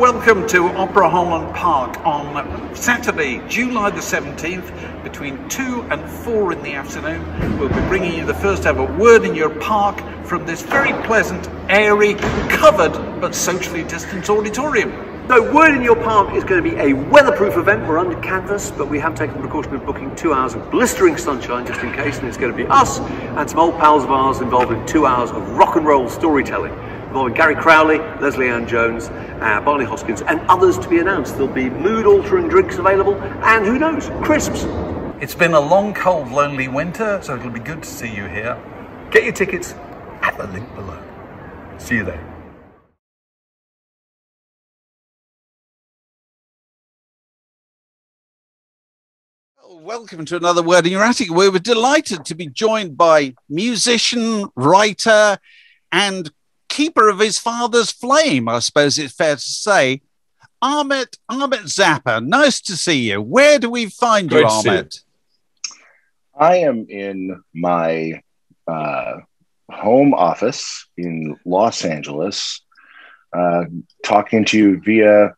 Welcome to Opera Holland Park on Saturday, July the 17th, between 2 and 4 in the afternoon. We'll be bringing you the first ever Word in Your Park from this very pleasant, airy, covered but socially distanced auditorium. No, Word in Your Park is going to be a weatherproof event. We're under canvas, but we have taken the precaution of booking two hours of blistering sunshine just in case, and it's going to be us and some old pals of ours involved in two hours of rock and roll storytelling involving Gary Crowley, Lesley-Ann Jones, uh, Barney Hoskyns, and others to be announced. There'll be mood altering drinks available, and who knows, crisps. It's been a long, cold, lonely winter, so it'll be good to see you here. Get your tickets at the link below. See you there. Welcome to another Word in Your Attic. We were delighted to be joined by musician, writer, and keeper of his father's flame, I suppose it's fair to say. Ahmet Ahmet Zappa, nice to see you. Where do we find Great you, Ahmet? I am in my uh, home office in Los Angeles, uh, talking to you via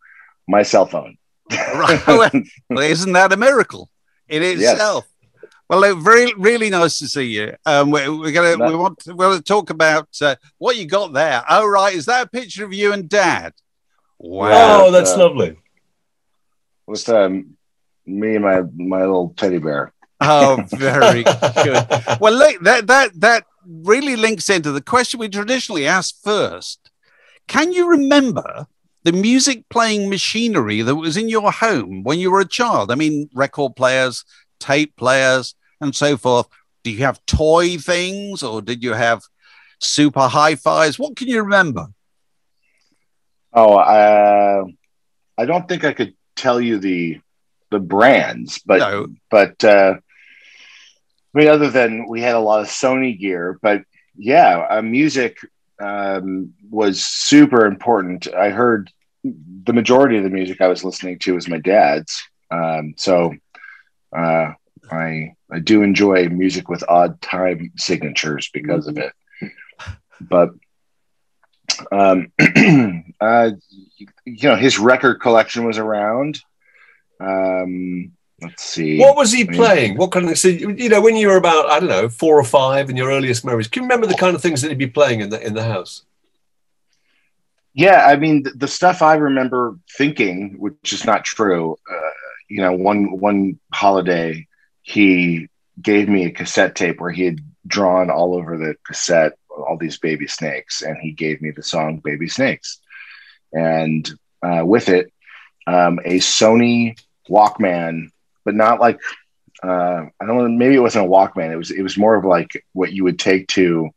my cell phone. well, isn't that a miracle in itself? Yes. Well, very really nice to see you. Um, we're, we're gonna we want to, we're to talk about uh, what you got there. Oh, right, is that a picture of you and Dad? Wow, oh, that's uh, lovely. With um, me and my my little teddy bear. Oh, very good. Well, look, that that that really links into the question we traditionally ask first. Can you remember the music playing machinery that was in your home when you were a child? I mean, record players, tape players, and so forth. Do you have toy things or did you have super hi fis? What can you remember? Oh, uh, I don't think I could tell you the the brands, but no. but uh, I mean, other than we had a lot of Sony gear, but yeah, uh, music um, was super important. I heard the majority of the music I was listening to was my dad's, um, so uh, I I do enjoy music with odd time signatures because of it. But um, uh, you know, his record collection was around. Um, let's see. What was he playing? What kind of so, you know when you were about I don't know four or five in your earliest memories? Can you remember the kind of things that he'd be playing in the in the house? Yeah, I mean the, the stuff I remember thinking, which is not true. Uh, you know, one one holiday he gave me a cassette tape where he had drawn all over the cassette all these baby snakes, and he gave me the song "Baby Snakes," and uh, with it, um, a Sony Walkman, but not like uh, I don't know. Maybe it wasn't a Walkman. It was it was more of like what you would take to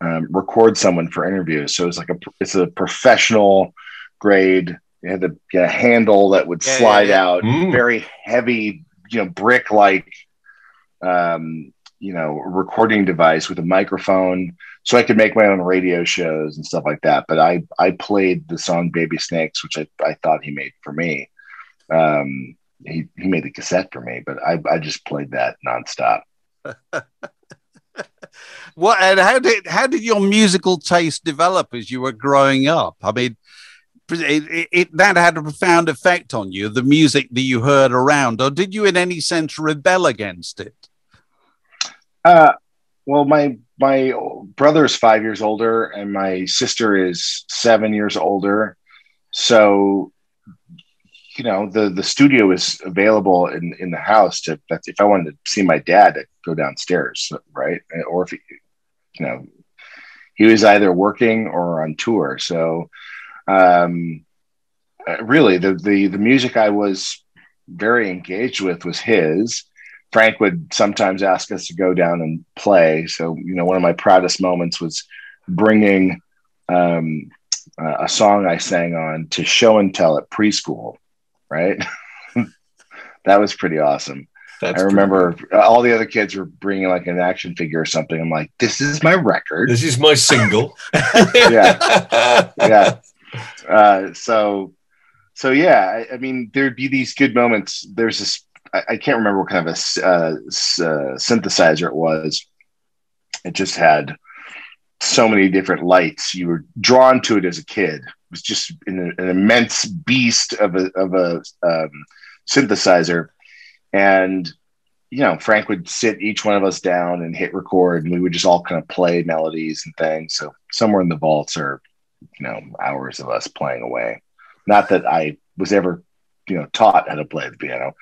um, record someone for interviews. So it's like a it's a professional grade. It had the a handle that would yeah, slide yeah, yeah. out, mm. very heavy you know brick like um, you know recording device with a microphone so i could make my own radio shows and stuff like that. But i i played the song baby snakes which i, I thought he made for me. Um, he, he made the cassette for me but i, I just played that nonstop. What and how did how did your musical taste develop as you were growing up? I mean it, it, that had a profound effect on you, the music that you heard around, or did you in any sense rebel against it? Uh, well, my my brother is five years older, and my sister is seven years older. So, you know, the the studio is available in in the house. To if I wanted to see my dad, I'd go downstairs, right? Or if he, you know, he was either working or on tour. So um, uh, really the, the the music I was very engaged with was his. Frank would sometimes ask us to go down and play. So you know, one of my proudest moments was bringing um, uh, a song I sang on to show and tell at preschool. Right, that was pretty awesome. That's I remember all the other kids were bringing like an action figure or something. I'm like, this is my record. This is my single. yeah, yeah. Uh, so, so yeah, I, I, mean, there'd be these good moments. There's this, I, I can't remember what kind of a uh, uh, synthesizer it was. It just had so many different lights. You were drawn to it as a kid. It was just an, an immense beast of a of a um, synthesizer, and you know, Frank would sit each one of us down and hit record, and we would just all kind of play melodies and things. So somewhere in the vaults are, you know, hours of us playing away. Not that I was ever, you know, taught how to play the piano.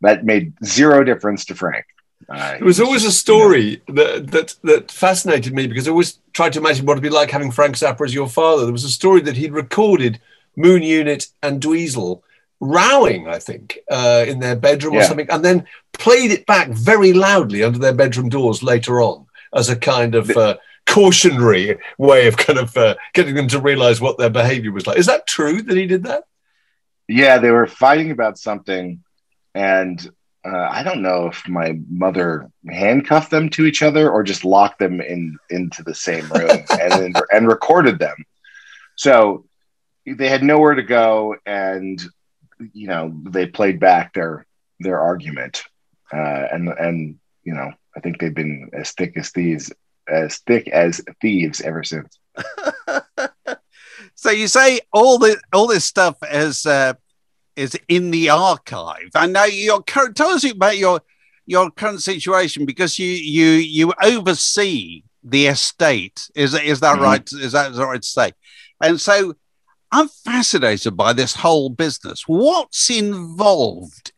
That made zero difference to Frank. Uh, it was always a story you know, that, that that fascinated me because I always tried to imagine what it'd be like having Frank Zappa as your father. There was a story that he'd recorded Moon Unit and Dweezil rowing, I think, uh, in their bedroom yeah. or something, and then played it back very loudly under their bedroom doors later on as a kind of uh, cautionary way of kind of uh, getting them to realize what their behavior was like. Is that true that he did that? Yeah, they were fighting about something, and uh, I don't know if my mother handcuffed them to each other or just locked them in into the same room and and recorded them. So they had nowhere to go, and you know they played back their their argument, uh, and and you know I think they've been as thick as thieves as thick as thieves ever since. so you say all the all this stuff is uh, is in the archive. I know your current. Tell us about your your current situation because you you you oversee the estate. Is is that mm-hmm. right? Is that, is that right to say? And so I'm fascinated by this whole business. What's involved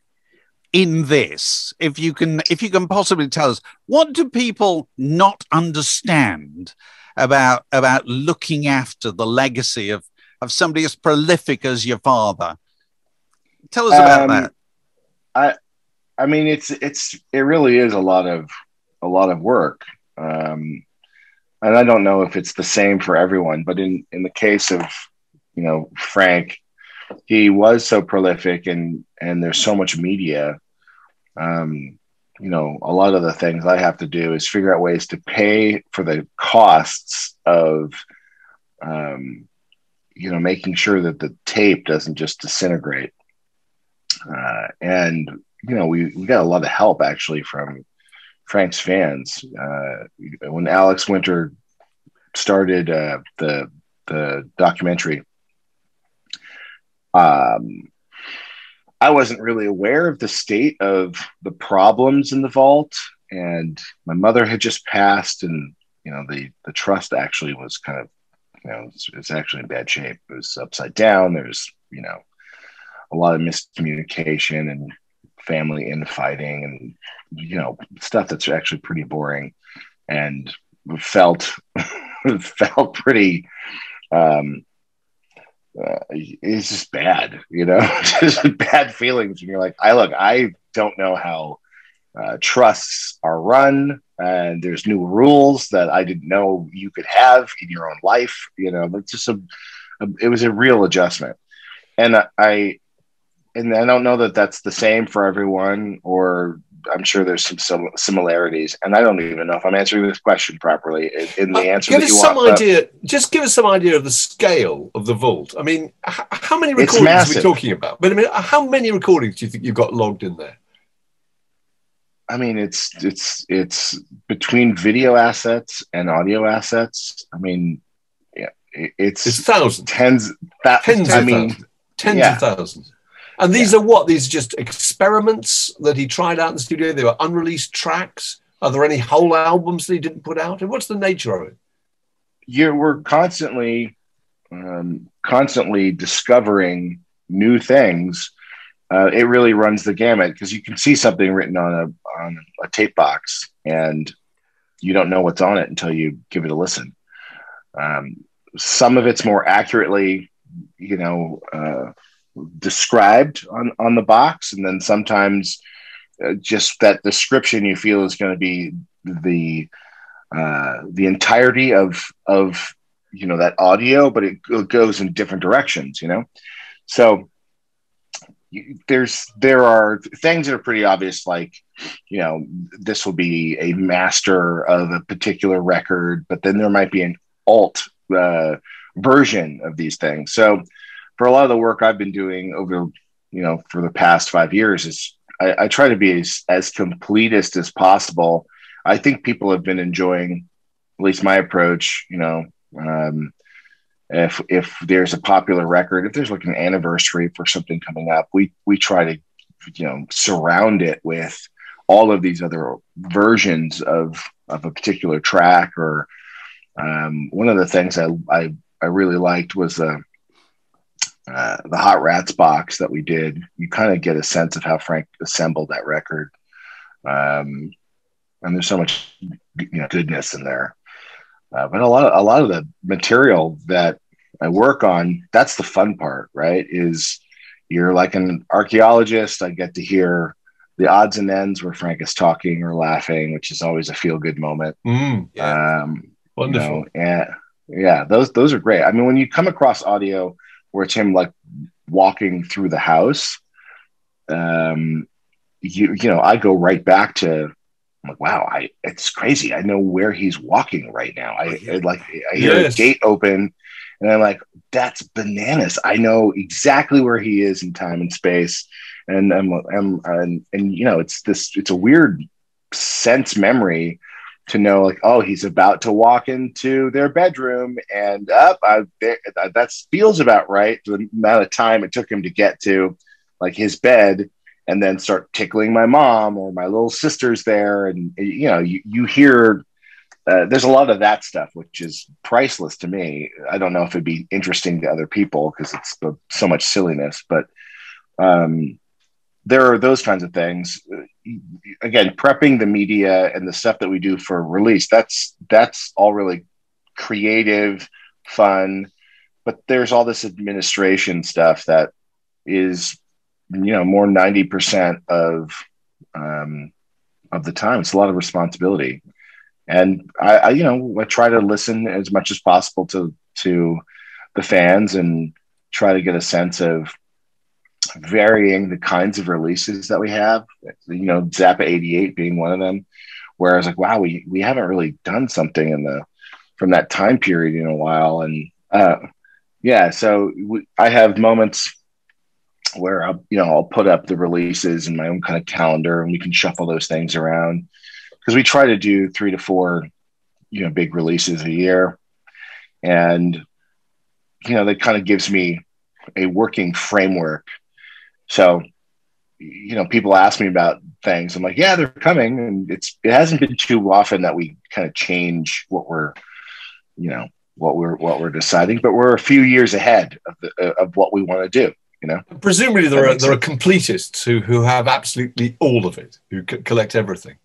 in this? If you can, if you can possibly tell us, what do people not understand about about looking after the legacy of of somebody as prolific as your father? Tell us about um, that. I, I mean, it's it's it really is a lot of a lot of work. Um, and I don't know if it's the same for everyone, but in in the case of you know, Frank, he was so prolific and and there's so much media. Um, you know, a lot of the things I have to do is figure out ways to pay for the costs of, um, you know, making sure that the tape doesn't just disintegrate. Uh, and you know, we we got a lot of help actually from Frank's fans. Uh, when Alex Winter started uh, the the documentary, um, I wasn't really aware of the state of the problems in the vault, and my mother had just passed, and you know the the trust actually was kind of you know it's, it's actually in bad shape. It was upside down. There's you know a lot of miscommunication and family infighting and you know stuff that's actually pretty boring and felt felt pretty um uh, it's just bad, you know, just bad feelings. And you're like, I look, I don't know how uh, trusts are run, and there's new rules that I didn't know you could have in your own life. You know, it's just a, a it was a real adjustment, and I, and I don't know that that's the same for everyone, or I'm sure there's some similarities, and I don't even know if I'm answering this question properly in the uh, answer. Give us some want, idea. Just give us some idea of the scale of the vault. I mean, h- how many recordings are we talking about? But I mean, how many recordings do you think you've got logged in there? I mean, it's it's it's between video assets and audio assets. I mean, yeah, it's, it's thousands, tens, that, tens. I mean, thousands. tens yeah. of thousands. And these yeah. are what? These are just experiments that he tried out in the studio. They were unreleased tracks. Are there any whole albums that he didn't put out? And what's the nature of it? Yeah, we're constantly, um, constantly discovering new things. Uh, it really runs the gamut because you can see something written on a on a tape box, and you don't know what's on it until you give it a listen. Um, some of it's more accurately, you know, uh, described on on the box, and then sometimes uh, just that description you feel is going to be the uh, the entirety of of you know that audio, but it goes in different directions. You know, so there's there are things that are pretty obvious like you know this will be a master of a particular record but then there might be an alt uh, version of these things so for a lot of the work I've been doing over, you know, for the past five years is I, I try to be as, as completist as possible. I think people have been enjoying at least my approach, you know, um, if if there's a popular record, if there's like an anniversary for something coming up, we we try to you know surround it with all of these other versions of of a particular track or um, one of the things I, I, I really liked was the uh, the Hot Rats box that we did. You kind of get a sense of how Frank assembled that record, um, and there's so much you know goodness in there. Uh, but a lot of a lot of the material that I work on, that's the fun part, right? Is you're like an archaeologist. I get to hear the odds and ends where Frank is talking or laughing, which is always a feel good moment. Mm, yeah. Um, Wonderful. You know, and yeah, those those are great. I mean, when you come across audio where it's him like walking through the house, um, you you know, I go right back to I'm like, wow, I it's crazy. I know where he's walking right now. I, I like I hear yes. a gate open and I'm like, that's bananas. I know exactly where he is in time and space. And I'm, I'm and, and you know, it's this it's a weird sense memory to know like oh he's about to walk into their bedroom and up I, that feels about right the amount of time it took him to get to like his bed and then start tickling my mom or my little sister's there. And you know you, you hear uh, there's a lot of that stuff which is priceless to me. I don't know if it'd be interesting to other people because it's so much silliness but um, there are those kinds of things. Again prepping the media and the stuff that we do for release that's that's all really creative fun but there's all this administration stuff that is you know more 90% of um, of the time. It's a lot of responsibility. And I, I you know i try to listen as much as possible to to the fans and try to get a sense of varying the kinds of releases that we have. You know, Zappa 88 being one of them, where I was like, wow, we, we haven't really done something in the from that time period in a while. And uh, yeah, so we, I have moments where I'll, you know, I'll put up the releases in my own kind of calendar and we can shuffle those things around because we try to do three to four, you know, big releases a year. And, you know, that kind of gives me a working framework so, you know, people ask me about things. I'm like, yeah, they're coming, and it's it hasn't been too often that we kind of change what we're, you know, what we're what we're deciding, but we're a few years ahead of the uh, of what we want to do. You know, presumably there are there are completists who who have absolutely all of it, who c- collect everything.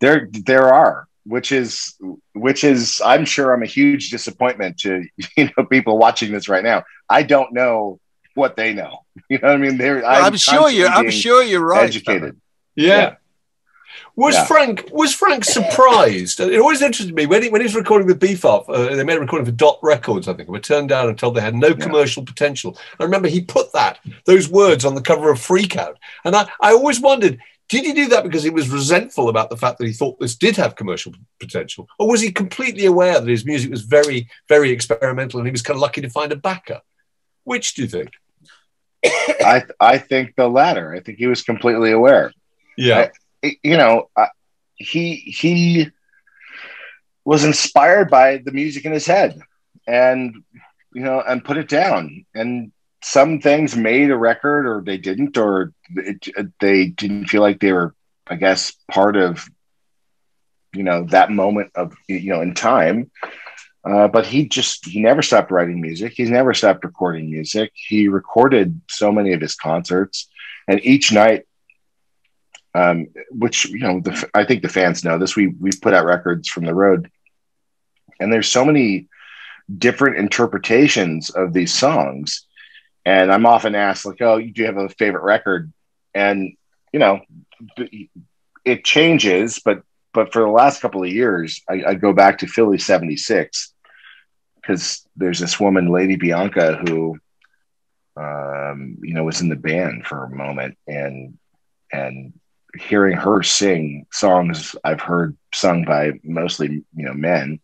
There there are, which is which is I'm sure I'm a huge disappointment to you know people watching this right now. I don't know what they know. You know what I mean? They're, I'm, I'm sure you. I'm sure you're right. Educated. Yeah. yeah. Was yeah. Frank was Frank surprised? It always interested me when he when he was recording with Beefheart. Uh, they made a recording for Dot Records, I think. Were turned down and told they had no commercial yeah. potential. I remember he put that those words on the cover of Freakout, and I, I always wondered did he do that because he was resentful about the fact that he thought this did have commercial potential, or was he completely aware that his music was very very experimental and he was kind of lucky to find a backer? Which do you think? I I think the latter. I think he was completely aware. Yeah, I, you know, I, he he was inspired by the music in his head, and you know, and put it down. And some things made a record, or they didn't, or it, they didn't feel like they were, I guess, part of you know that moment of you know in time uh, but he just he never stopped writing music. He's never stopped recording music. He recorded so many of his concerts, and each night, um, which you know, the, I think the fans know this. We we put out records from the road, and there's so many different interpretations of these songs. And I'm often asked, like, "Oh, do you have a favorite record?" And you know, it changes, but but for the last couple of years, I, I go back to Philly '76 because there's this woman, Lady Bianca, who um, you know was in the band for a moment, and and hearing her sing songs I've heard sung by mostly you know men,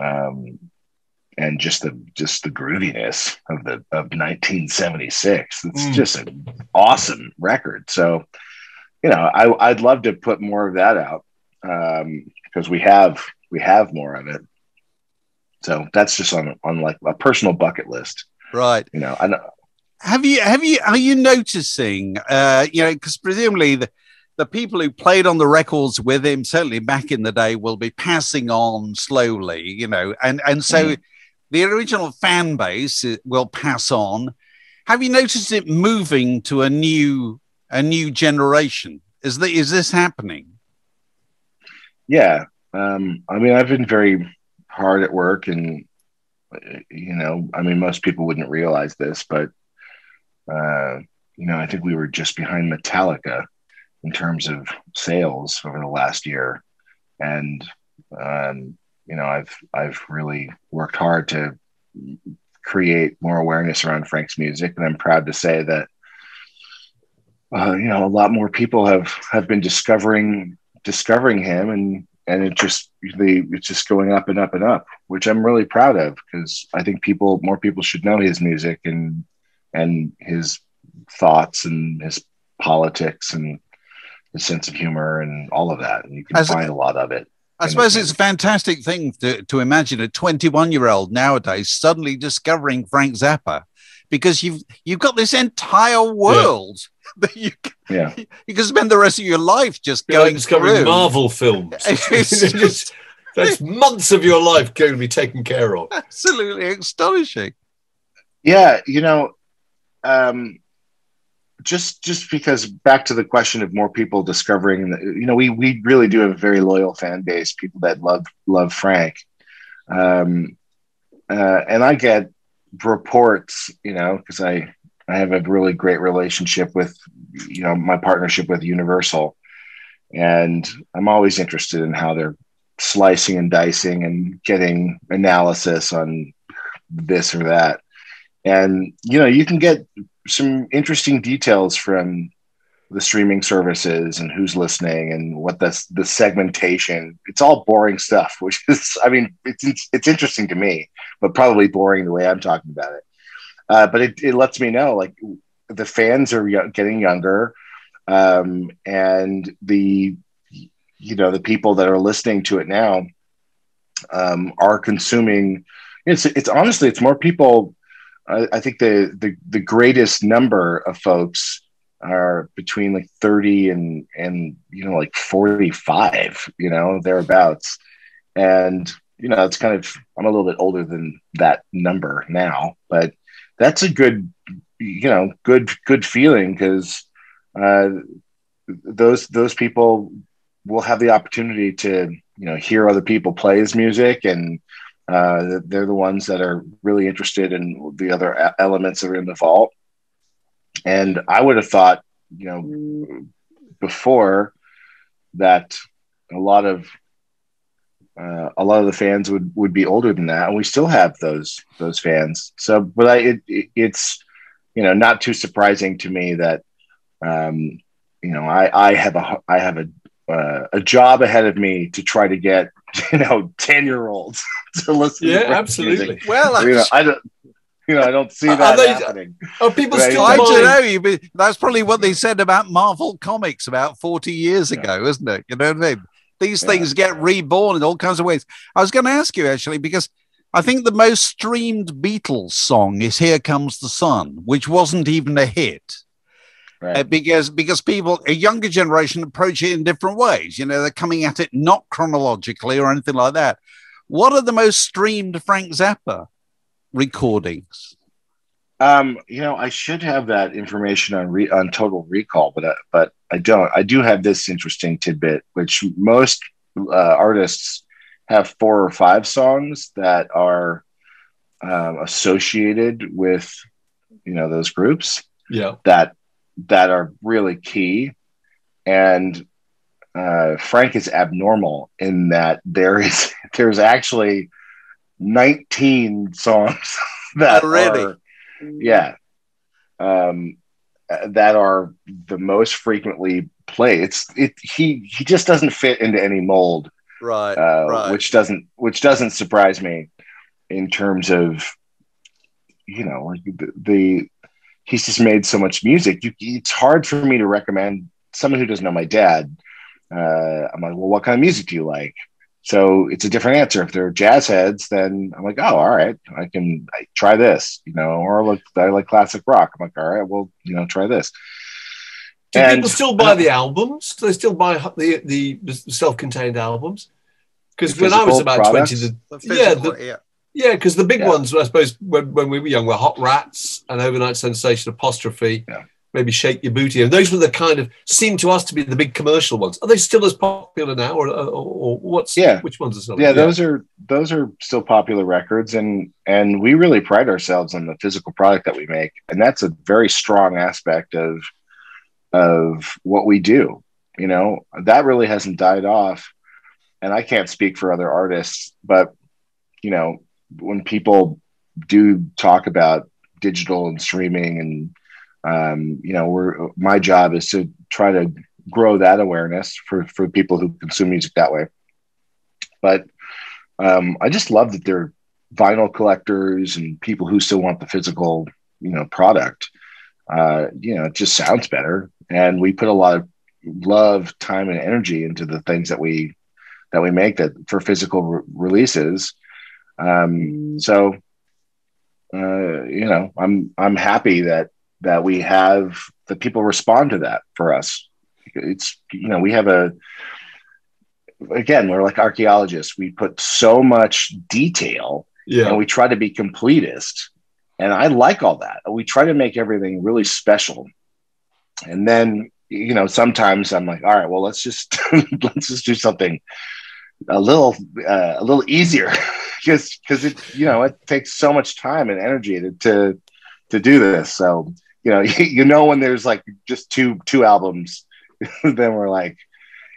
um, and just the just the grooviness of the of 1976. It's mm. just an awesome record. So, you know, I, I'd love to put more of that out because um, we have we have more of it. So that's just on on like a personal bucket list, right? You know, I know. Have you have you are you noticing? Uh, you know, because presumably the the people who played on the records with him, certainly back in the day, will be passing on slowly. You know, and and so mm. the original fan base will pass on. Have you noticed it moving to a new a new generation? Is the, is this happening? Yeah, um, I mean, I've been very hard at work, and you know, I mean, most people wouldn't realize this, but uh, you know, I think we were just behind Metallica in terms of sales over the last year, and um, you know, I've I've really worked hard to create more awareness around Frank's music, and I'm proud to say that uh, you know a lot more people have have been discovering discovering him and and it just the it's just going up and up and up which i'm really proud of because i think people more people should know his music and and his thoughts and his politics and his sense of humor and all of that. And you can As find a, a lot of it. I suppose it's a fantastic thing to, to imagine a 21 year old nowadays suddenly discovering Frank Zappa because you've you've got this entire world yeah. that you can, yeah. you can spend the rest of your life just You're going like discovering through. Marvel films. It's just, that's months of your life going to be taken care of. Absolutely astonishing. Yeah, you know, um, just just because back to the question of more people discovering, you know, we we really do have a very loyal fan base, people that love love Frank, um, uh, and I get reports, you know, because I I have a really great relationship with, you know, my partnership with Universal, and I'm always interested in how they're slicing and dicing and getting analysis on this or that. And you know, you can get some interesting details from the streaming services and who's listening and what that's the segmentation. It's all boring stuff, which is, I mean, it's it's interesting to me, but probably boring the way I'm talking about it. Uh, but it, it lets me know like the fans are getting younger, um, and the you know the people that are listening to it now um, are consuming. It's it's honestly it's more people. I, I think the the the greatest number of folks are between like 30 and and you know like 45 you know thereabouts and you know it's kind of i'm a little bit older than that number now but that's a good you know good good feeling because uh, those those people will have the opportunity to you know hear other people play his music and uh, they're the ones that are really interested in the other elements that are in the vault. And I would have thought, you know, before that a lot of uh, a lot of the fans would would be older than that, and we still have those those fans. So, but I, it, it, it's you know not too surprising to me that um, you know I I have a I have a uh, a job ahead of me to try to get you know 10 year olds to listen yeah to absolutely music. well you know, I don't you know, I don't see that they, happening. Are people but still? I don't know. You, that's probably what they said about Marvel Comics about forty years yeah. ago, isn't it? You know what I mean? These yeah. things get reborn in all kinds of ways. I was going to ask you actually because I think the most streamed Beatles song is "Here Comes the Sun," which wasn't even a hit. Right. Uh, because because people a younger generation approach it in different ways you know they're coming at it not chronologically or anything like that what are the most streamed frank zappa recordings? Um, you know, I should have that information on re- on Total Recall, but uh, but I don't. I do have this interesting tidbit, which most uh, artists have four or five songs that are um, associated with you know those groups. Yeah, that that are really key, and uh, Frank is abnormal in that there is there's actually 19 songs that Already. are yeah. Um that are the most frequently played. It's it he he just doesn't fit into any mold right, uh, right. which doesn't which doesn't surprise me in terms of you know like the, the he's just made so much music. You, it's hard for me to recommend someone who doesn't know my dad. Uh, i'm like well what kind of music do you like so it's a different answer. If they're jazz heads, then I'm like, oh, all right, I can I try this, you know, or like I like classic rock. I'm like, all right, well, you know, try this. Do And- people still buy the albums? Do they still buy the the, the self-contained albums? Because when I was about products? twenty, the, The yeah, the, yeah. yeah, because the big Yeah. ones, I suppose, when, when we were young, were Hot Rats and Over-Nite Sensation Apostrophe, Yeah. Maybe Sheik Yerbouti, and those were the kind of seemed to us to be the big commercial ones. Are they still as popular now, or, or, or what's Yeah. Which ones are selling? yeah, those are those are still popular records, and and we really pride ourselves on the physical product that we make, and that's a very strong aspect of of what we do. You know, that really hasn't died off, and I can't speak for other artists, but you know, when people do talk about digital and streaming, and um, you know, we're my job is to try to grow that awareness for for people who consume music that way. But um, I just love that they're vinyl collectors and people who still want the physical, you know, product. Uh, you know, it just sounds better, and we put a lot of love, time, and energy into the things that we that we make that for physical re- releases. Um, so, uh, you know, I'm I'm happy that that we have that people respond to that for us. It's you know we have a again we're like archaeologists. We put so much detail yeah. and we try to be completist. And I like all that. We try to make everything really special. And then, you know, sometimes I'm like, all right, well, let's just let's just do something a little uh, a little easier because because it you know it takes so much time and energy to to, to do this. So you know you know when there's like just two two albums, then we're like,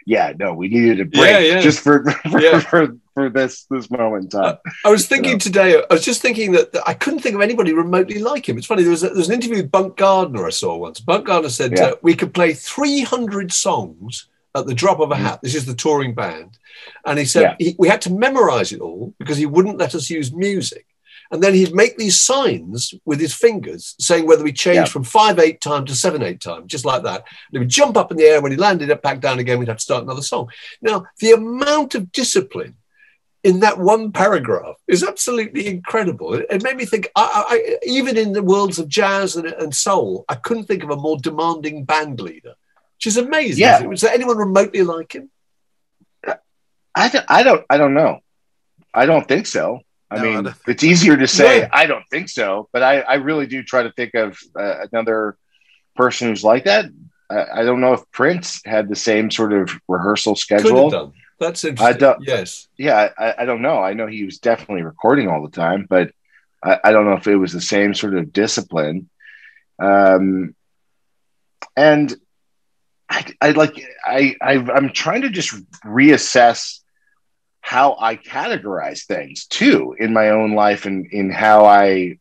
yeah, no, we needed a break Yeah, yeah. just for for, Yeah. for for this this moment in time. I was thinking today, I was just thinking that, that I couldn't think of anybody remotely like him. It's funny, there was, a, there was an interview with Bunk Gardner I saw once. Bunk Gardner said uh, we could play 300 songs at the drop of a Mhm. hat. This is the touring band. And he said he, we had to memorize it all because he wouldn't let us use music. And then he'd make these signs with his fingers saying whether we changed Yeah. from five eight time to seven eight time, just like that. And he would jump up in the air. When he landed up back down again, we'd have to start another song. Now, the amount of discipline in that one paragraph is absolutely incredible. It, it made me think, I, I, I- even in the worlds of jazz and, and soul, I couldn't think of a more demanding band leader, which is amazing. Yeah. Was there anyone remotely like him? I don't, I don't I don't know. I don't think so. I No, mean, it's easier to say No. I don't think so, but I, I really do try to think of uh, another person who's like that. I, I don't know if Prince had the same sort of rehearsal schedule. That's interesting. don't- yes. Yeah, I, I don't know. I know he was definitely recording all the time, but I, I don't know if it was the same sort of discipline. Um, and I, I like I, I I'm trying to just reassess how I categorize things too in my own life and in how I,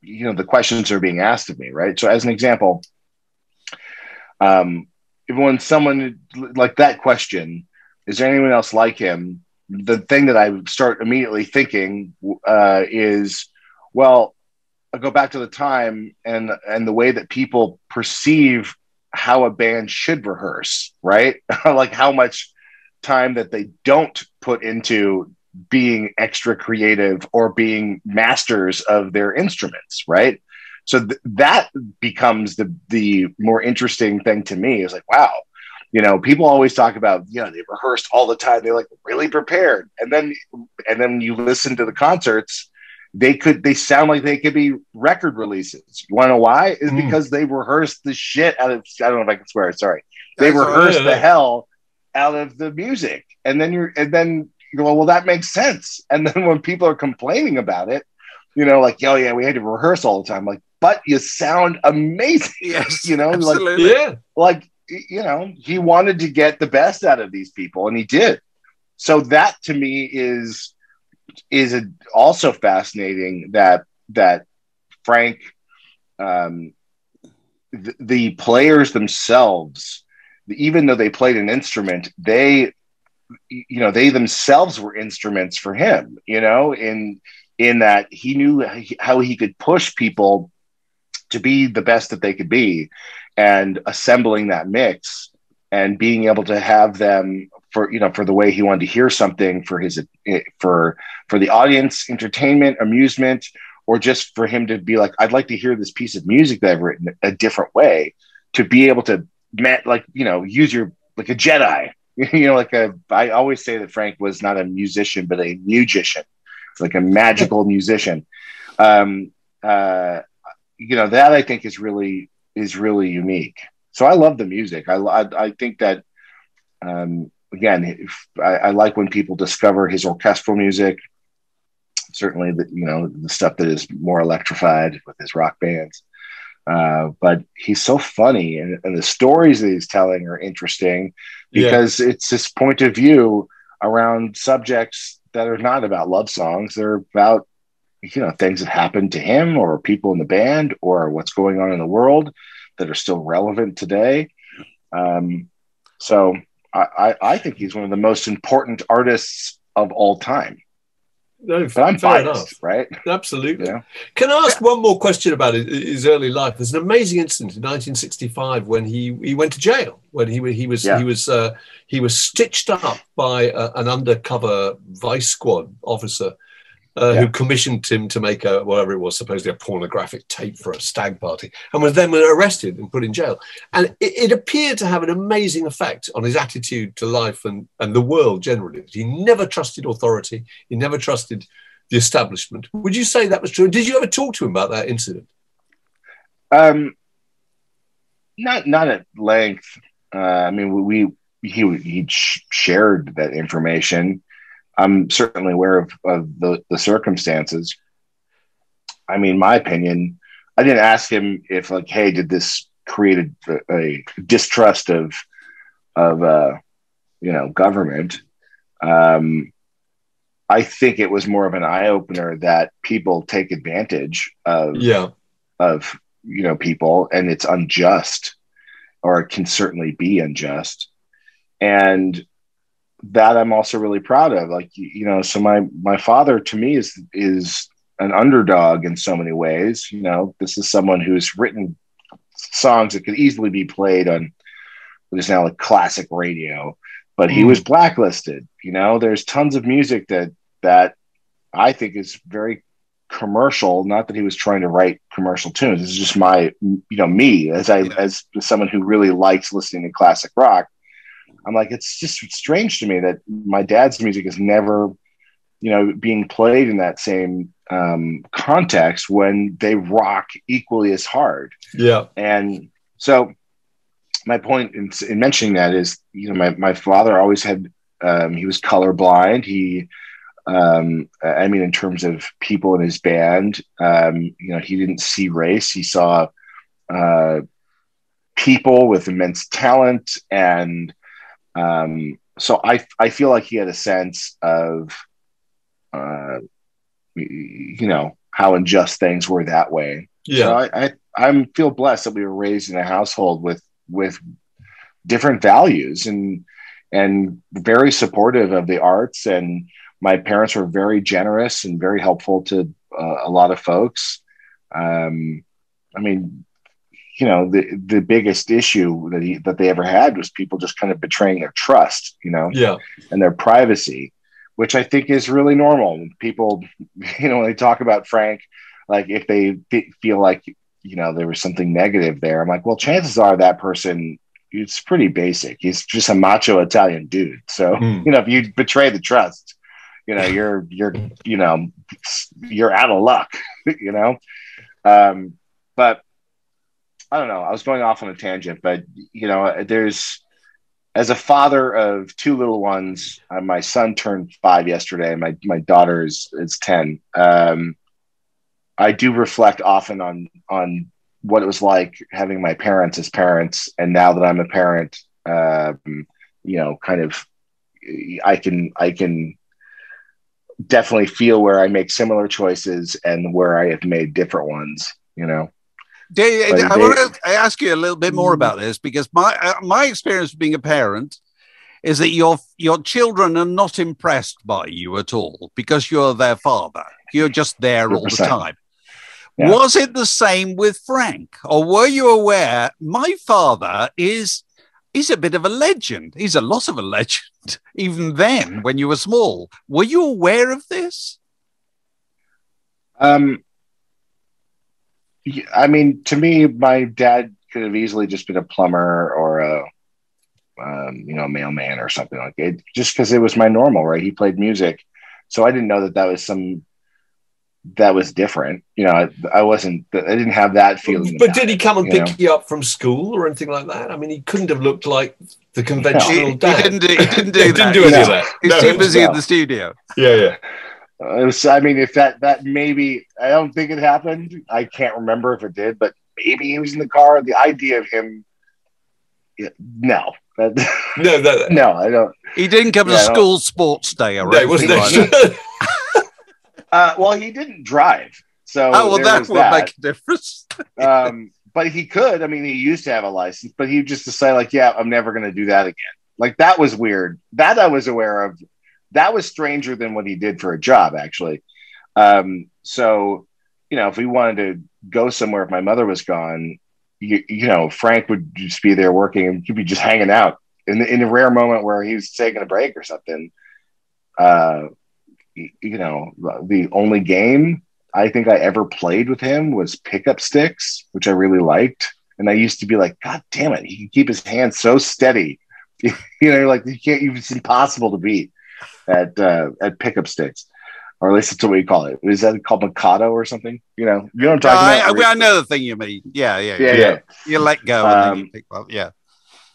you know, the questions are being asked of me, right? So, as an example, um, if when someone like that question, is there anyone else like him? The thing that I start immediately thinking uh, is, well, I go back to the time and and the way that people perceive how a band should rehearse, right? like how much time that they don't put into being extra creative or being masters of their instruments, right? So th- that becomes the the more interesting thing to me is like, wow, you know, people always talk about, you know, they rehearsed all the time, They're like really prepared, and then and then you listen to the concerts, they could they sound like they could be record releases. You want to know why? Is Mm. because they rehearsed the shit out of I don't know if I can swear. Sorry, they That's rehearsed the hell out of the music, and then you're and then you go, well, that makes sense. And then when people are complaining about it, you know, like, oh yeah, we had to rehearse all the time. Like, but you sound amazing. Yes, You know, like- Yeah. Like, you know, he wanted to get the best out of these people, and he did. So that to me is is a, also fascinating that that Frank, um, the, the players themselves, even though they played an instrument, they you know they themselves were instruments for him you know in in that he knew how he could push people to be the best that they could be and assembling that mix and being able to have them for you know for the way he wanted to hear something for his for for the audience entertainment amusement or just for him to be like i'd like to hear this piece of music that i've written a different way to be able to met like you know use your like a jedi you know like a i always say that frank was not a musician but a musician like a magical musician um uh you know that i think is really is really unique so i love the music i i, I think that um again, I, I, like when people discover his orchestral music. Certainly, the, you know the stuff that is more electrified with his rock bands. Uh, but he's so funny, and, and, the stories that he's telling are interesting because yeah. it's this point of view around subjects that are not about love songs. They're about you know things that happened to him or people in the band or what's going on in the world that are still relevant today. Um, so I, I think he's one of the most important artists of all time. No, but I'm biased, enough. right? Absolutely. Yeah. Can I ask one more question about his early life? There's an amazing incident in 1965 when he, he went to jail. When he he was yeah. he was uh, he was stitched up by a, an undercover vice squad officer uh, yeah. who commissioned him to make a whatever it was, supposedly a pornographic tape for a stag party, and was then arrested and put in jail. And it, it, appeared to have an amazing effect on his attitude to life and, and the world generally. He never trusted authority. He never trusted the establishment. Would you say that was true? Did you ever talk to him about that incident? Um, not not at length. Uh, I mean, we he he shared that information. I'm certainly aware of, of the, the circumstances. I mean, my opinion, I didn't ask him if like, hey, did this create a, a distrust of of uh, you know government? Um, I think it was more of an eye opener that people take advantage of yeah of you know people, and it's unjust, or it can certainly be unjust. And that I'm also really proud of. Like you know, so my my father to me is is an underdog in so many ways. You know, this is someone who's written songs that could easily be played on what is now like classic radio, but he mm. was blacklisted. You know, there's tons of music that that I think is very commercial. Not that he was trying to write commercial tunes. It's just my you know me as I as someone who really likes listening to classic rock. I'm like, it's just strange to me that my dad's music is never, you know, being played in that same um, context when they rock equally as hard. Yeah. And so my point in, in mentioning that is, you know, my, my father always had, um, he was colorblind. He, um, I mean, in terms of people in his band, um, you know, he didn't see race. He saw uh, people with immense talent and um, so I I feel like he had a sense of, uh, you know, how unjust things were that way. Yeah, so I, I I feel blessed that we were raised in a household with with different values and and very supportive of the arts. And my parents were very generous and very helpful to uh, a lot of folks. Um, i mean you know the the biggest issue that he that they ever had was people just kind of betraying their trust you know yeah. and their privacy which i think is really normal. People you know when they talk about frank like if they feel like you know there was something negative there i'm like well chances are that person it's pretty basic. He's just a macho italian dude. So mm. you know if you betray the trust you know you're you're you know you're out of luck you know? Um but I don't know. I was going off on a tangent, but you know, there's as a father of two little ones. Uh, my son turned five yesterday. My my daughter is is ten. Um, I do reflect often on on what it was like having my parents as parents, and now that I'm a parent, um, you know, kind of, I can I can definitely feel where I make similar choices and where I have made different ones. You know. Dave, I want to ask you a little bit more about this because my uh, my experience of being a parent is that your your children are not impressed by you at all because you're their father. You're just there 100%. all the time. Yeah. Was it the same with Frank, or were you aware? My father is he's a bit of a legend. He's a lot of a legend, even then when you were small. Were you aware of this? Um, I mean, to me, my dad could have easily just been a plumber or a, um, you know, mailman or something like it, just because it was my normal, right? He played music, so I didn't know that that was some that was different. You know, I, I wasn't, I didn't have that feeling. But did he it, come and you pick know? you up from school or anything like that? I mean, he couldn't have looked like the conventional He, he dad. didn't do, he didn't do He that. didn't do any No. of that. He's No, too busy no. in the studio. Yeah, yeah. Uh, it was, I mean, if that that maybe I don't think it happened. I can't remember if it did, but maybe he was in the car. The idea of him, yeah, no, that, No, that, no, I don't. He didn't come Yeah, to I don't- school sports day, I no, it wasn't He. Uh, well, he didn't drive, so Oh, well, that would that. make a difference. um, but he could. I mean, he used to have a license, but he just decided, like, yeah, I'm never going to do that again. Like that was weird. That I was aware of. That was stranger than what he did for a job, actually. Um, so, you know, if we wanted to go somewhere, if my mother was gone, you, you know, Frank would just be there working, and he'd be just hanging out. In the, in a rare moment where he was taking a break or something, uh, you know, the only game I think I ever played with him was pickup sticks, which I really liked. And I used to be like, God damn it, he can keep his hands so steady. you know, like you can't. It's impossible to beat at uh, at pickup sticks, or at least that's what we call it. Is that called Mikado or something? You know, you know what I'm talking about. I, I know the thing you mean. Yeah, yeah, yeah, yeah. yeah. You let go and then Um, you pick up. Yeah.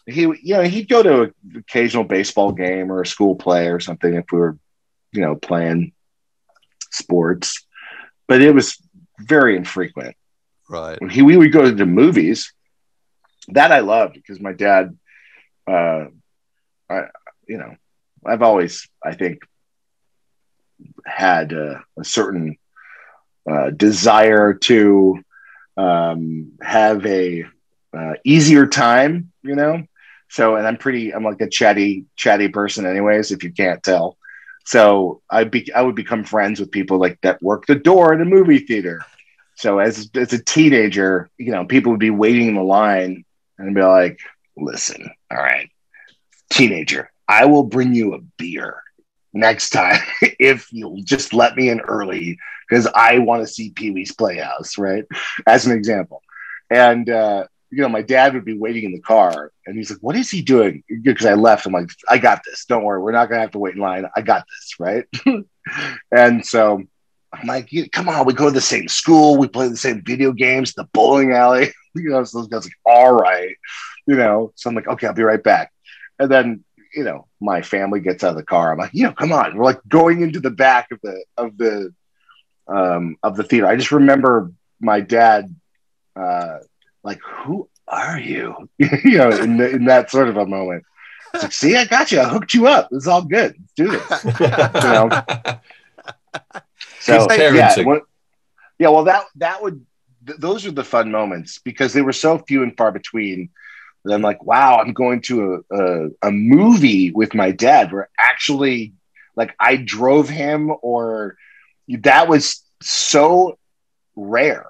He, you know, he'd go to an occasional baseball game or a school play or something if we were, you know, playing sports, but it was very infrequent. Right. he we would go to the movies that i loved because my dad uh i you know i've always i think had uh, a certain uh, desire to um have a uh, easier time you know? So and i'm pretty i'm like a chatty chatty person anyways if you can't tell. So i be i would become friends with people like that work the door in a movie theater. So as as a teenager, you know, people would be waiting in the line and be like, "Listen, all right, teenager, I will bring you a beer next time if you'll just let me in early because I want to see Pee Wee's Playhouse." Right, as an example, and uh, you know, my dad would be waiting in the car, and he's like, "What is he doing?" Because I left. I'm like, "I got this. Don't worry. We're not gonna have to wait in line. I got this." Right, and so. I'm like, "You- come on, we go to the same school, we play the same video games, the bowling alley. You know, so those guys like, all right, you know. So I'm like, okay, I'll be right back. And then, you know, my family gets out of the car. I'm like, you know, come on. We're like going into the back of the of the um of the theater. I just remember my dad uh like, who are you? you know, in, the, in that sort of a moment. It's like, see, I got you. I hooked you up. It's all good. Let's do this. You know? So yeah, parenting. what- yeah. Well, that that would th- those are the fun moments because they were so few and far between. And I'm like, wow, I'm going to a, a a movie with my dad. Where actually, like, I drove him, or that was so rare.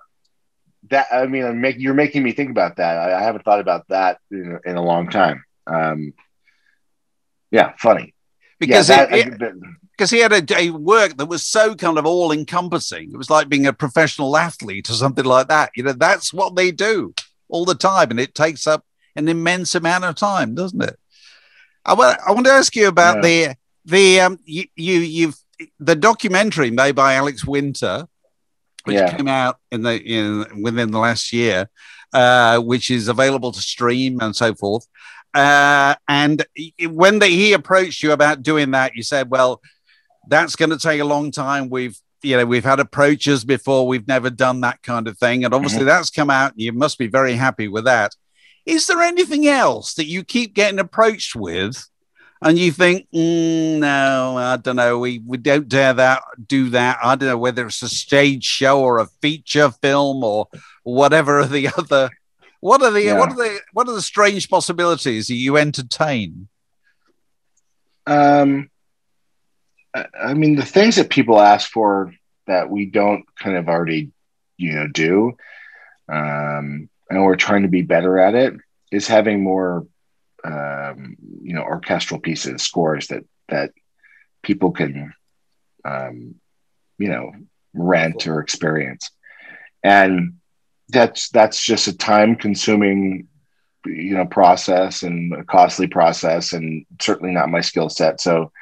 That I mean, I'm make, you're making me think about that. I, I haven't thought about that in, a- in a long time. Um, yeah, funny. Because yeah, it- that- that- because he had a, a work that was so kind of all encompassing. It was like being a professional athlete or something like that. You know, that's what they do all the time, and it takes up an immense amount of time, doesn't it? I want I want to ask you about the the um you, you you've the documentary made by Alex Winter, which Yeah. came out in the in within the last year, uh, which is available to stream and so forth. Uh, and when they, he approached you about doing that, you said, "Well, that's going to take a long time. We've you know we've had approaches before. We've never done that kind of thing, and obviously that's come out. And you must be very happy with that. Is there anything else that you keep getting approached with, and you think, mm, no, I don't know, we we don't dare that do that. I don't know whether it's a stage show or a feature film or whatever the other. What are the Yeah. what are the what are the strange possibilities that you entertain? Um, I I mean, the things that people ask for that we don't kind of already, you know, do, um, and we're trying to be better at it, is having more um, you know orchestral pieces, scores that that people can um, you know rent or experience, and that's that's just a time consuming you know process and a costly process and certainly not my skill set. So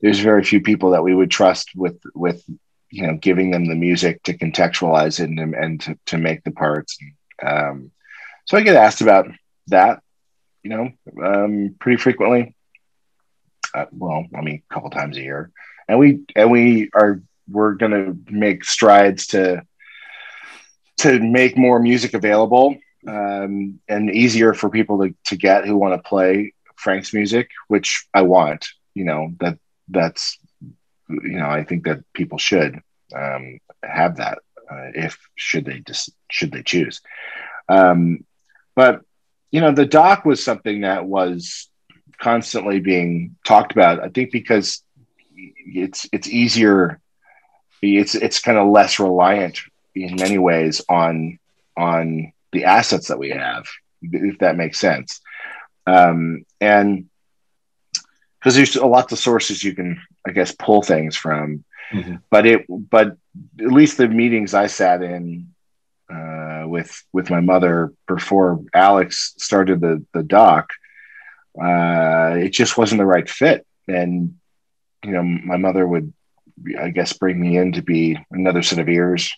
there's very few people that we would trust with with you know giving them the music to contextualize it and, and to, to make the parts um, so i get asked about that you know um, pretty frequently uh, well i mean a couple times a year and we and we are we're going to make strides to to make more music available um, and easier for people to, to get who want to play Frank's music, which I want. You know that that's you know I think that people should um, have that uh, if should they just should they choose. Um, but you know the doc was something that was constantly being talked about. I think because it's it's easier, it's it's kind of less reliant in many ways on on the assets that we have, if that makes sense. Um, and because there's a lot of sources you can, I guess, pull things from. Mm-hmm. But it, but at least the meetings I sat in uh, with with my mother before Alex started the the doc, uh, it just wasn't the right fit. And you know, my mother would, I guess, bring me in to be another set of ears,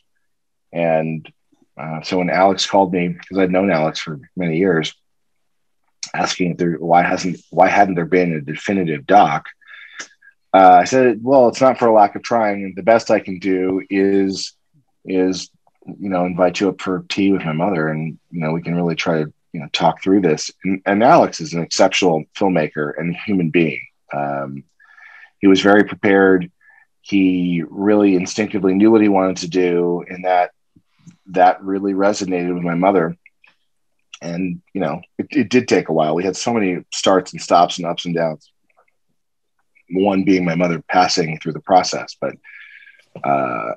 and uh, so when Alex called me, because I'd known Alex for many years, asking if there why hasn't why hadn't there been a definitive doc, uh, I said, well, it's not for a lack of trying. The best I can do is is you know invite you up for tea with my mother, and you know we can really try to you know talk through this. And, and Alex is an exceptional filmmaker and human being. Um, he was very prepared. He really instinctively knew what he wanted to do, and that that really resonated with my mother. And, you know, it, it did take a while. We had so many starts and stops and ups and downs. One being my mother passing through the process. But, uh,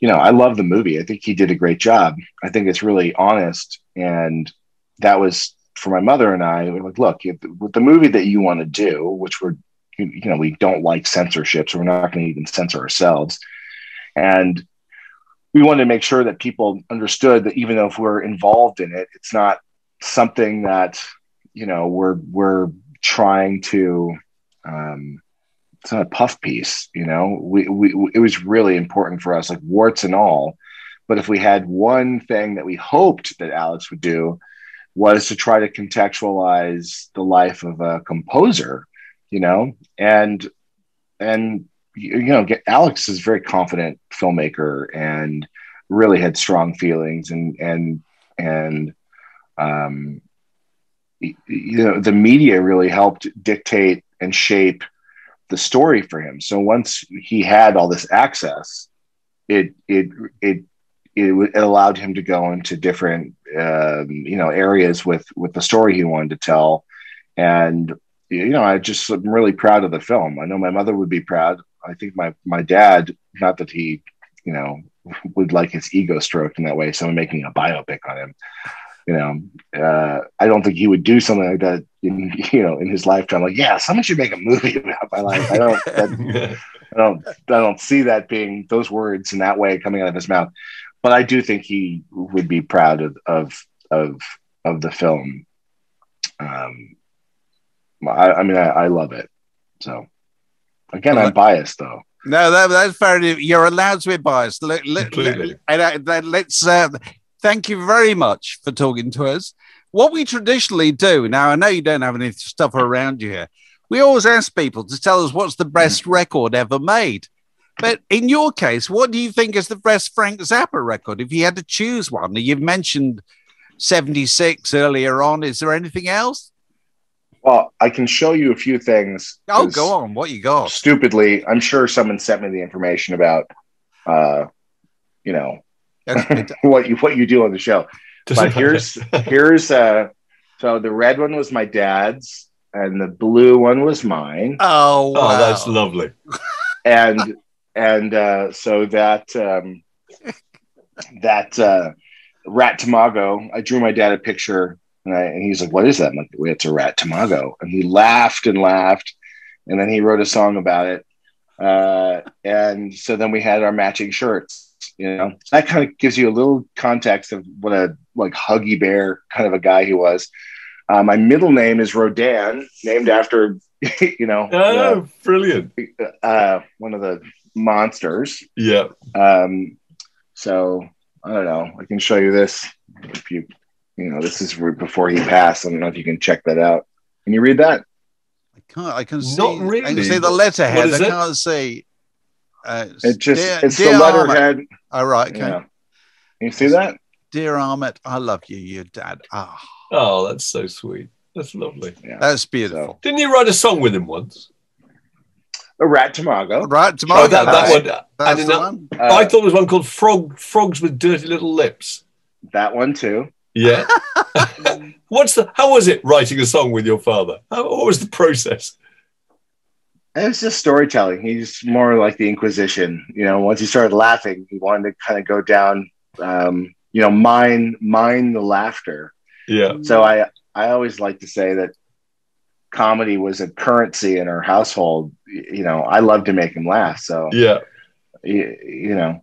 you know, I love the movie. I think he did a great job. I think it's really honest. And that was for my mother and I, we're like, look, with the movie that you want to do, which we're, you know, we don't like censorship, so we're not going to even censor ourselves. And we wanted to make sure that people understood that even though if we're involved in it, it's not something that you know we're we're trying to. Um, it's not a puff piece, you know. We, we it was really important for us, like warts and all. But if we had one thing that we hoped that Alex would do, was to try to contextualize the life of a composer, you know, and and you know, get, Alex is very confident filmmaker and really had strong feelings and and and um, you know the media really helped dictate and shape the story for him. So once he had all this access, it it it it, it allowed him to go into different um, you know areas with with the story he wanted to tell, and you know I just I'm really proud of the film. I know my mother would be proud. I think my my dad, not that he, you know, would like his ego stroked in that way. Someone making a biopic on him, you know, uh, I don't think he would do something like that in you know in his lifetime. Like, yeah, someone should make a movie about my life. I don't, that, I don't, I don't see that being those words in that way coming out of his mouth. But I do think he would be proud of of of, of the film. Um, I, I mean, I, I love it. So. Again, I'm biased though. No, that, that's fair. You're allowed to be biased. Let, let, let, uh, let's uh, thank you very much for talking to us. What we traditionally do now, I know you don't have any stuff around you here. We always ask people to tell us what's the best mm. record ever made. But in your case, what do you think is the best Frank Zappa record? If you had to choose one, you've mentioned 76 earlier on. Is there anything else? Well, I can show you a few things. Oh, go on. What you got? Stupidly, I'm sure someone sent me the information about, uh, you know, what you what you do on the show. But here's here's uh, so the red one was my dad's, and the blue one was mine. Oh, wow. oh, that's lovely. And and uh, so that um, that uh, Rat Tomago, I drew my dad a picture And, I, and he's like, "What is that?" I'm like, well, "It's a rat tomago." And he laughed and laughed, and then he wrote a song about it. Uh, and so then we had our matching shirts. You know, that kind of gives you a little context of what a like huggy bear kind of a guy he was. Uh, my middle name is Rodan, named after you know, Oh, brilliant. uh, one of the monsters. Yeah. Um, so I don't know. I can show you this if you, you know, this is before he passed. I don't know if you can check that out. Can you read that? I can't. I can see. Not I can see the What letterhead. I can't see. Uh, It just dear, it's dear the letterhead. Oh, right. Okay. Yeah. Can you see that? Dear Ahmet, I love you, your dad. Ah, Oh, that's so sweet. That's lovely. Yeah. that's beautiful. Didn't you write a song with him once? A rat tomago. Right, tomorrow. Oh, that, that one. That's and the then one. Uh, I thought there was one called Frog Frogs with Dirty Little Lips. that one too. Yeah. What's the? How was it writing a song with your father? How, what was the process? And It's just storytelling. He's more like the Inquisition. You know, once he started laughing, he wanted to kind of go down. Um, you know, mine, mine the laughter. Yeah. So I, I always like to say that comedy was a currency in our household. You know, I love to make him laugh. So Yeah. you, you know,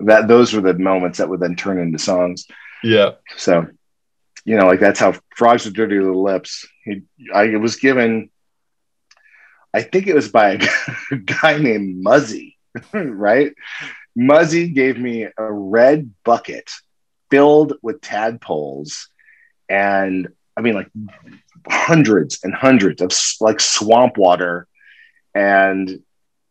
that those were the moments that would then turn into songs. Yeah. So, you know, like that's how frogs with dirty little lips. He, I was given, I think it was by a guy named Muzzy, right? Muzzy gave me a red bucket filled with tadpoles, and I mean, like hundreds and hundreds of like swamp water. And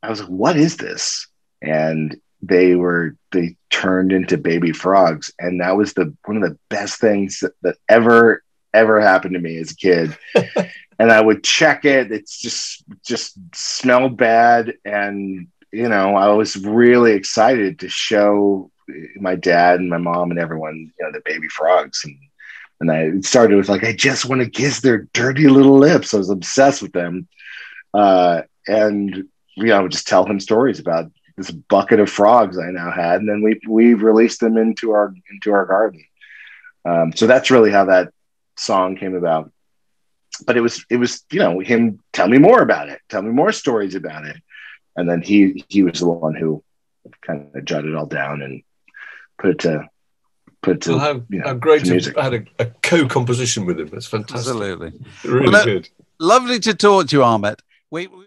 I was like, what is this? And they were they turned into baby frogs and that was the one of the best things that, that ever ever happened to me as a kid and i would check it. It's just just smelled bad. And you know i was really excited to show my dad and my mom and everyone you know the baby frogs. And and i started with like i just want to kiss their dirty little lips. I was obsessed with them. Uh and you know i would just tell him stories about this bucket of frogs I now had, and then we we released them into our into our garden. Um, so that's really how that song came about. But it was it was you know him tell me more about it, tell me more stories about it, and then he he was the one who kind of jotted it all down and put it to put it to Well, how, you know, how great to to music. have had a, a co-composition with him. That's fantastic. Absolutely. Really Well, that- good. Lovely to talk to you, Ahmet. We, we